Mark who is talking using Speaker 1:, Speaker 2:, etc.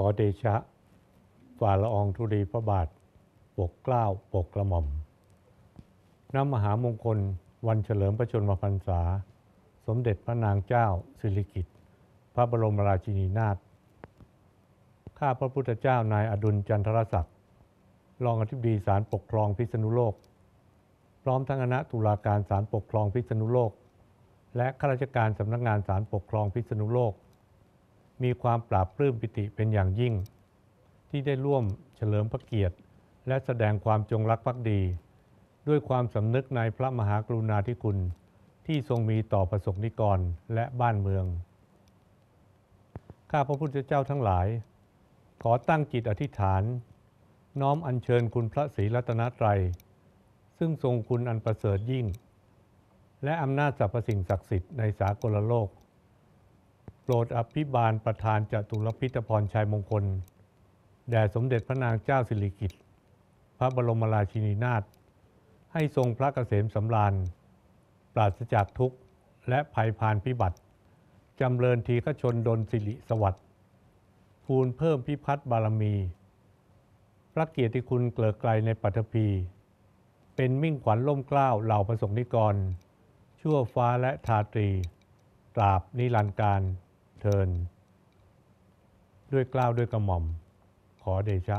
Speaker 1: ขอเดชะ ฝ่าละอองธุลีพระบาท ปกเกล้าปกกระหม่อมน้ำมหามงคลวันเฉลิมพระชนมพรรษา สมเด็จพระนางเจ้าสิริกิติ์พระบรมราชินีนาถข้าพระพุทธเจ้านายอดุลจันทรศักดิ์รองอธิบดีศาลปกครองพิษณุโลก พร้อมทั้งคณะตุลาการศาลปกครองพิษณุโลก และข้าราชการสำนักงานศาลปกครองพิษณุโลก มีความปราบปลื้มปิติเป็นอย่างยิ่ง ที่ได้ร่วมเฉลิมพระเกียรติ และแสดงความจงรักภักดี ด้วยความสำนึกในพระมหากรุณาธิคุณ ที่ทรงมีต่อประสบนิกรและบ้านเมือง ข้าพระพุทธเจ้าทั้งหลาย ขอตั้งจิตอธิษฐาน น้อมอัญเชิญคุณพระศรีรัตนตรัย ซึ่งทรงคุณอันประเสริฐยิ่ง และอำนาจสรรพสิ่งศักดิ์สิทธิ์ในสากลโลก ปรดอภิบาลประธานจตุรพิธพรชัยมงคล แด่สมเด็จพระนางเจ้าสิริกิติ์พระบรมราชินีนาถให้ทรงพระเกษมสำราญ ปราศจากทุกข์และภัยพานพิบัติ จำเริญทีฆชนดลสิริสวัสดิ์ภูนเพิ่มพิพัฒน์บารมี พระเกียรติคุณเกลือไกลในปัตภีเป็นมิ่งขวัญล่มเกล้าเหล่าประสงนิกร ชั่วฟ้าและทาตรี ตราบนิรันดร์การ เทินด้วยกล้าวด้วยกระหม่อมขอเดชะ